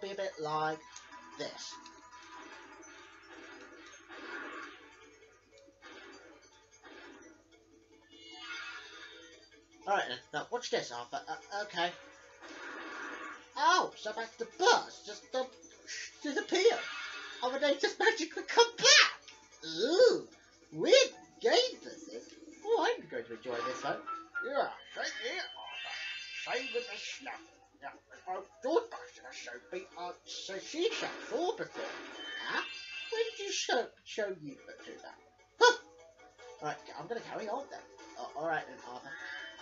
be a bit like this. Alright then, now watch this, Arthur. Uh, okay. Oh, so that's the bus just uh, disappeared. Oh, and they just magically come back. Ooh, weird game this is. Oh, I'm going to enjoy this one. Yeah, same here, Arthur. Same with the snuff. Yeah, our Doorbuster showed me on Sashisha Saw before. Huh? Where did you show, show you to do that? Huh. Right, I'm to carry on then. Oh, Alright then, Arthur.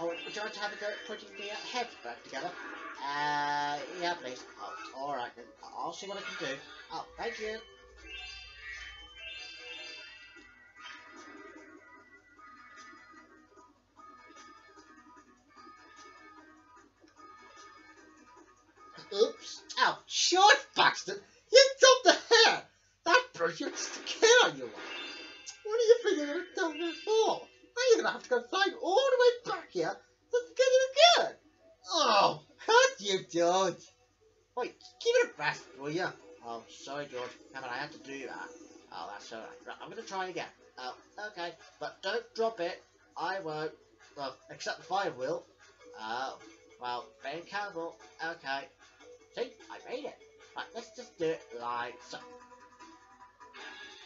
Oh, would you like to have a go at putting the heads back together? Uh, yeah, please. Oh, alright then. I'll see what I can do. Oh, thank you. Oops. Ow, short bastard! You dropped the hair! That brush used to kill on you. What are you think you're going to do before? Now you're going to have to go flying all the way back here just to get it again. Oh, how'd you, George? Wait, give it a rest, will you? Oh, sorry, George. How about I had to do that? Oh, that's alright. Right, I'm going to try again. Oh, okay. But don't drop it. I won't. Well, except the fire will. Oh, well, being careful. Okay. See, I made it. Right, let's just do it like so.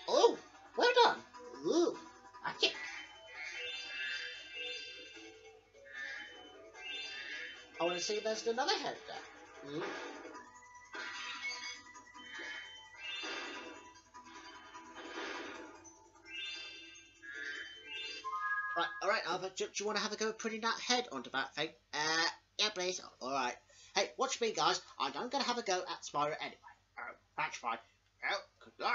Oh, well done. Ooh, that's it. I want to see if there's another head there. Ooh. Right, alright, Alva, do, do, you want to have a go at putting that head onto that thing? Uh, yeah, please. Alright. Hey, watch me, guys. I'm going to have a go at Spyro anyway. Oh, that's fine. Well, good luck.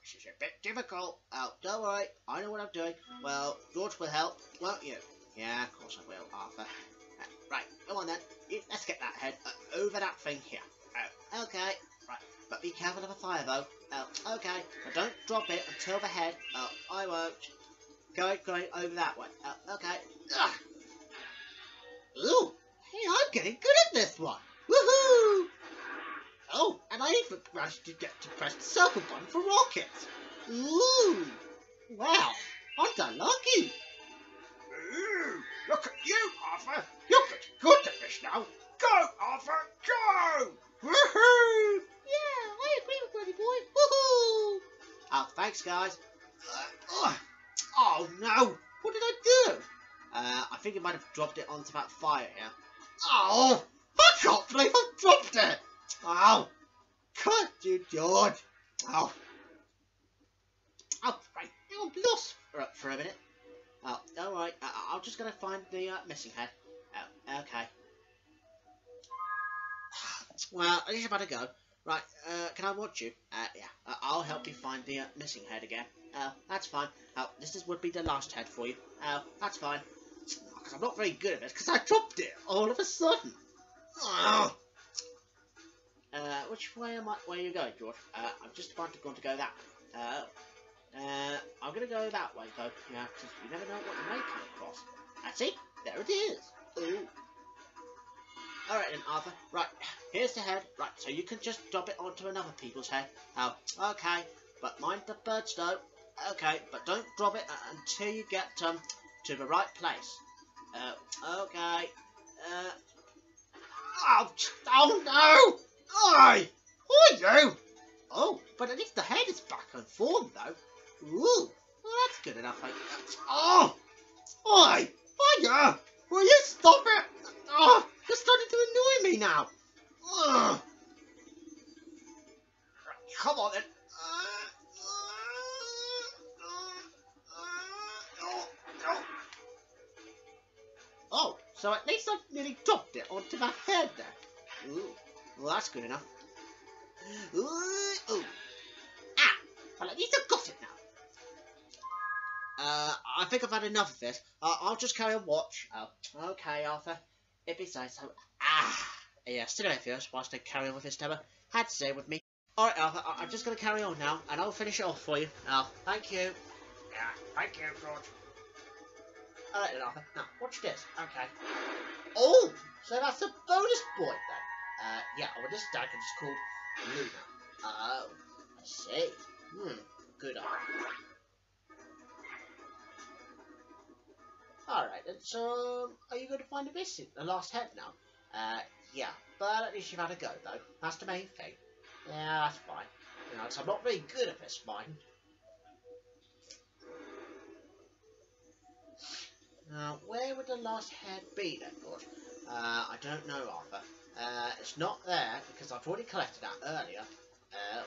This is a bit difficult. Oh, don't worry. I know what I'm doing. Well, George will help, won't you? Yeah, of course I will, Arthur. Uh, right, come on then. Let's get that head uh, over that thing here. Oh, okay. Right, but be careful of the fire, though. Oh, okay. But don't drop it until the head. Oh, I won't. Go, go over that way. Oh, okay. Ugh. I'm getting good at this one. Woohoo! Oh, and I even managed to get to press the circle button for rockets. Ooh, wow, aren't I lucky? Ooh, look at you, Arthur. You're getting good at this now. Go, Arthur, go! Woohoo! Yeah, I agree with Buddy Boy. Woohoo! Oh, thanks, guys. Uh, ugh. Oh no! What did I do? Uh, I think I might have dropped it onto that fire here. Oh! I can't believe I dropped it! Oh! Cut you, George! Oh! Oh, right. I'm lost for, for a minute. Oh, alright. I'm just to find the uh, missing head. Oh, okay. Well, I just about to go. Right, uh, can I watch you? Uh, yeah, uh, I'll help you find the uh, missing head again. Oh, that's fine. Oh, this is, would be the last head for you. Oh, that's fine. Because I'm not very good at this, because I dropped it all of a sudden. Oh. Uh, which way am I? Where are you going, George? Uh, I'm just about to go to go that. way. Uh, uh, I'm gonna go that way though. Yeah, because you never know what you may come across. I see. There it is. Ooh. Alright then, Arthur. Right, here's the head. Right, so you can just drop it onto another people's head. Oh, okay. But mind the birds though. Okay, but don't drop it until you get um to the right place. Uh, okay. Uh. Oh, oh no! Oi! Are you? Oh, but at least the head is back on form though. Ooh, well, that's good enough. I Oh! Oi! Fire! Will you stop it? Oh, you're starting to annoy me now. Ugh. Come on then. Oh, so at least I've nearly dropped it onto my head there. Ooh, well that's good enough. Ooh, ooh. Ah, well at least I've got it now. Uh, I think I've had enough of this. Uh, I'll just carry on watch. Oh, okay, Arthur. You say so. Ah, yeah, still first whilst I carry on with this demo. Had to stay with me. Alright, Arthur, I I'm just going to carry on now, and I'll finish it off for you. Oh, thank you. Yeah, thank you, George. Then, Arthur. Now, watch this. Okay. Oh, so that's a bonus point then. Uh, yeah, well, this is called Luna. Oh, I see. Hmm, good idea. Alright, so are you going to find a missing, the lost head now? Uh, yeah, but at least you've had a go, though. That's the main thing. Yeah, that's fine. You know, 'cause I'm not very good at this mine. Now, where would the lost head be then, George? Uh, I don't know, Arthur. Uh, it's not there because I've already collected that earlier. Uh,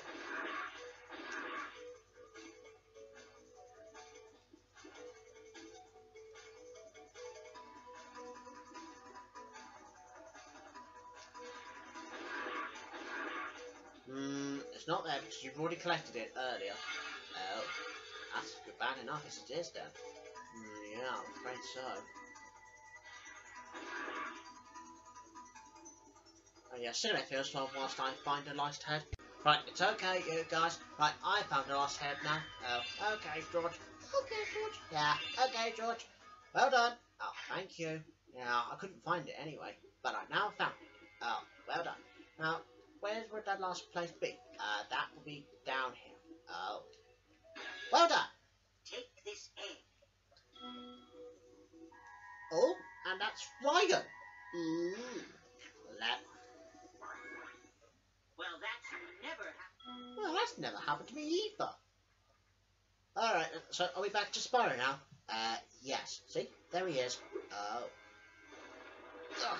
Hmm, it's not there because you've already collected it earlier. Oh, that's good, bad enough as it is then. Yeah, afraid so. Oh yeah, cigarette feels well whilst I find a lost head. Right, it's okay, you guys. Right, I found a lost head now. Oh, okay, George. Okay, George. Yeah, okay, George. Well done. Oh, thank you. Yeah, I couldn't find it anyway, but I now found it. Oh, well done. Now, where would that last place be? Uh, that will be down here. Oh. Well done. Take this egg. Oh, and that's Ryan. Mmm. Let. Well, that's never happened. Well, that's never happened to me either. Alright, so are we back to Spyro now? Uh, yes. See? There he is. Oh. Ugh.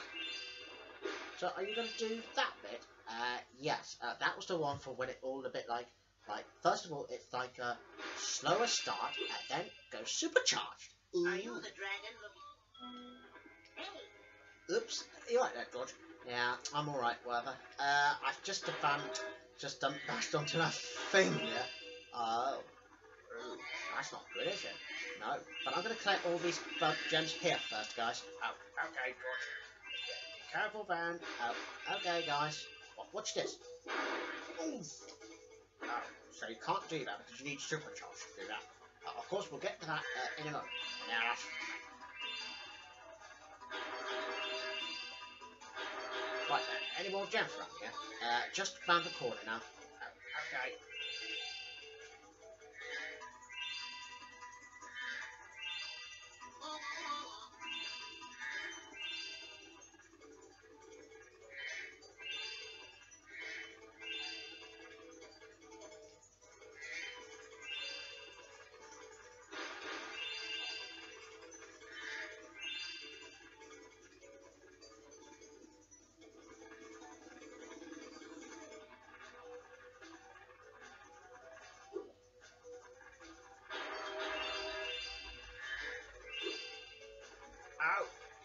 So are you going to do that bit? Uh, yes. Uh, that was the one for when it all a bit like, like, first of all, it's like a slower start, and then goes supercharged. Are you the dragon looking? Oops, you right that, George? Yeah, I'm alright, whatever. Uh, I've just about, just um, bashed onto thing there. Oh. Ooh, that's not good, is it? No. But I'm going to collect all these bug gems here first, guys. Oh, okay, George. Be careful, Van. Oh, okay, guys. Watch this. Oof. Oh, so you can't do that because you need supercharge to do that. Uh, of course, we'll get to that uh, in a moment. Now, uh, any more gems around here? Uh, just round the corner now. Okay.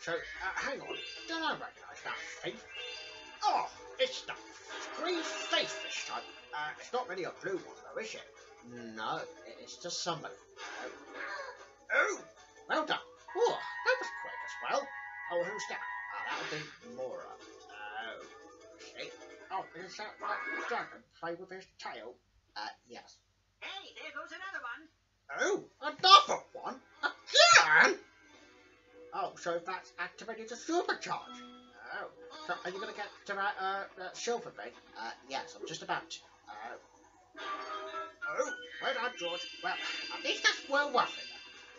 So, uh, hang on. Don't I recognise that thief? Oh, it's the green thief this time. Uh, it's not really a blue one, though, is it? No, it's just somebody. Oh, well done. Oh, that was quick as well. Oh, who's that? Ah, that would be Mora. Oh, see? Oh, is that the dragon play with his tail? Uh, yes. hey, there goes another one. Oh, another one? Again? Oh, so that's activated the supercharge. Oh, so are you going to get to that, uh, that silver thing? Uh, yes, I'm just about to. Oh. Oh, well done, George. Well, at least that's well worth it.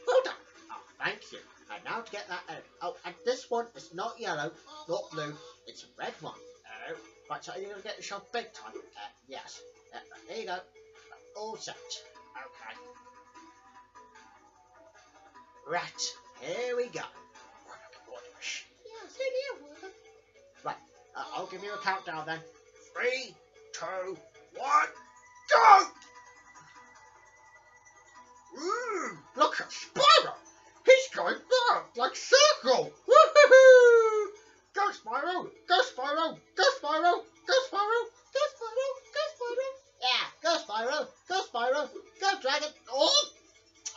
Well done. Oh, thank you. And now to get that out. Oh, and this one is not yellow, not blue, it's a red one. Oh, Right, so are you going to get the yourself big time? Uh, yes. Uh, there you go. All set. okay. Right, here we go. Right, uh, I'll give you a countdown then. Three, two, one, go! Ooh, look at Spyro! He's going round like circle! Woohoo! Go Spyro! Go Spyro! Go Spyro! Go Spyro! Go Spyro, go Spyro. Yeah, go Spyro, go Spyro, go Dragon. Oh!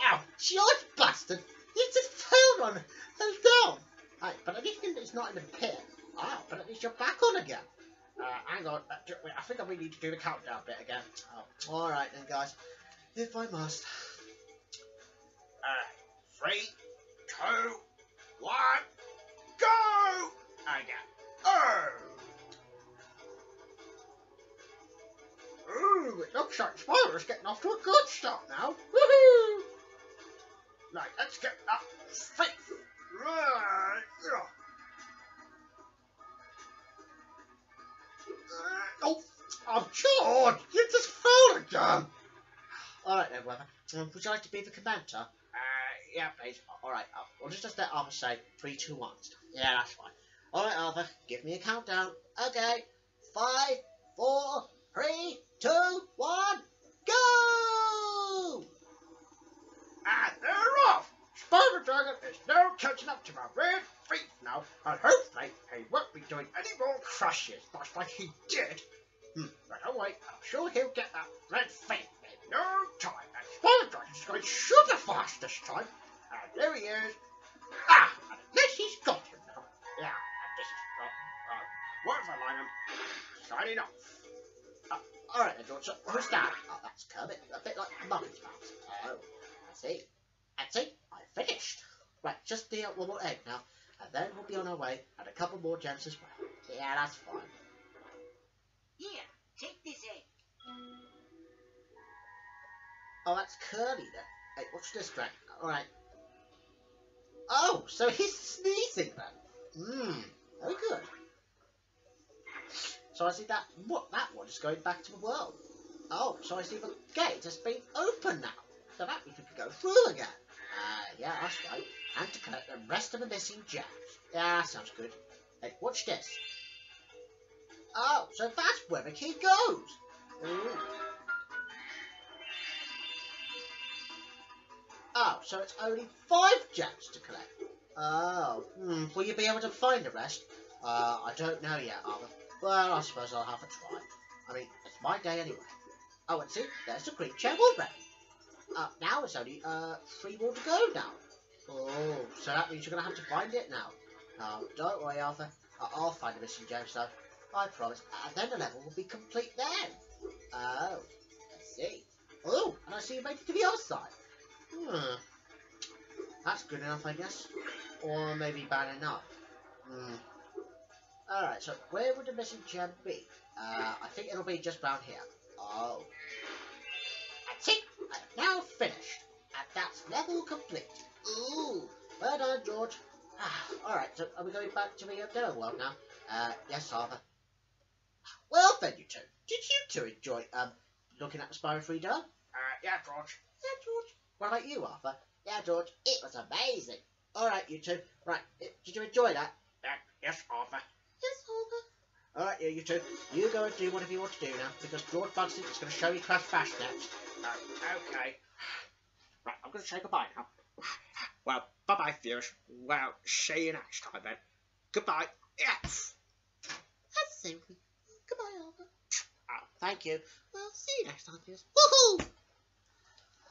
Ow, George bastard! You just fell on fell down. Right, but at least it's not in the pit. Ah, you're back on again. Uh, hang on, uh, I think we need to do the countdown bit again. Oh, alright then, guys. If I must. Uh, three, two, one, go! Again. Oh! Woo! It looks like Spyro's getting off to a good start now. Woohoo! Right, let's get that faith. Oh, oh, George, you just fell again. Alright then, Weather. Um, would you like to be the commander? Uh, yeah, please. Alright, uh, we'll just, just let Arthur say three, two, one. Yeah, that's fine. Alright, Arthur, give me a countdown. Okay. Five, four, three, two, one, go! And they're off. Spyro Dragon is now catching up to my red feet now, and hopefully he won't be doing any more crashes, much like he did. Hmm, but oh wait, I'm sure he'll get that red feet in no time. And Spyro is going super fast this time. And there he is. Ah, and least he's got him now. Yeah, and this is uh, uh, whatever Langham. Signing off. Alright then, George, so who's that? Oh, that's Kermit. A bit like Muppets Mouse. Oh, I see. I see. I finished. Right, just the uh, one more egg now, and then we'll be on our way, and a couple more gems as well. Yeah, that's fine. Here, take this egg. Oh, that's Curly then. Hey, what's this drag? Alright. Oh, so he's sneezing then. Mmm, very good. So I see that what that one is going back to the world. Oh, so I see the gate has been open now. So that means we can go through again. Ah, yeah, that's right. And to collect the rest of the missing gems. Yeah, sounds good. Hey, watch this. Oh, so that's where the key goes. Ooh. Oh, so it's only five gems to collect. Oh, hmm. Will you be able to find the rest? Uh, I don't know yet, Arthur. Well, I suppose I'll have a try. I mean, it's my day anyway. Oh, and see, there's the green gem already. Uh, now it's only, uh, three more to go now. Oh, so that means you're gonna have to find it now. Oh, don't worry, Arthur. I- I'll find the missing gems, though. I promise. And then the level will be complete then. Oh, I see. Oh, and I see you made it to the other side. Hmm. That's good enough, I guess. Or maybe bad enough. Hmm. Alright, so where would the missing gem be? Uh, I think it'll be just around here. Oh. That's it! I've now finished. And that's level complete. Ooh. Well done, George. Ah, Alright, so are we going back to the other world now? Uh, yes, Arthur. Well then, you two. Did you two enjoy, um, looking at the Spyro 3 dome? Uh, yeah, George. Yeah, George. What about you, Arthur? Yeah, George. It was amazing. All right, you two. Right, did you enjoy that? Uh, yes, Arthur. Yes, Arthur. All right, yeah, you two. You go and do whatever you want to do now, because George Bugsy is going to show you Crash Bash next. Uh, okay. Right, I'm going to say goodbye now. Well, bye bye, viewers. Well, see you next time then. Goodbye. Yes. That's simply. Goodbye, Arthur. Oh, thank you. Well, see you next time, viewers. Woohoo!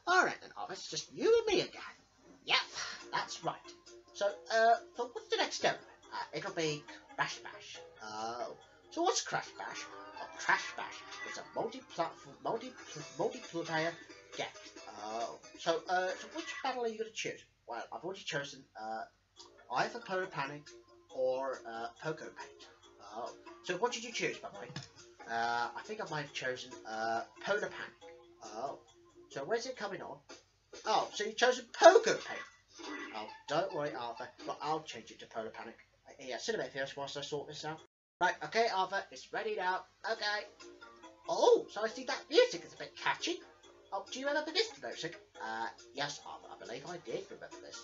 All right then, Arthur. It's just you and me again. Yep, that's right. So, uh, so what's the next demo? Uh, it'll be Crash Bash. Oh, so what's Crash Bash? Oh, Crash Bash is a multi-platform, multi multiplayer game. Oh, so uh, so which battle are you going to choose? Well, I've already chosen uh, either Polar Panic or uh, Poco Paint. Oh, so what did you choose, by the way? Uh, I think I might have chosen uh, Polar Panic. Oh, so where's it coming on? Oh, so you've chosen Poco Paint. Oh, don't worry, Arthur. But I'll change it to Polar Panic. Uh, Yeah, sit a bit first whilst I sort this out. Right, okay, Arthur, it's ready now. Okay. Oh, so I see that music is a bit catchy. Oh, do you remember this music? Uh, yes, Arthur, I believe I did remember this.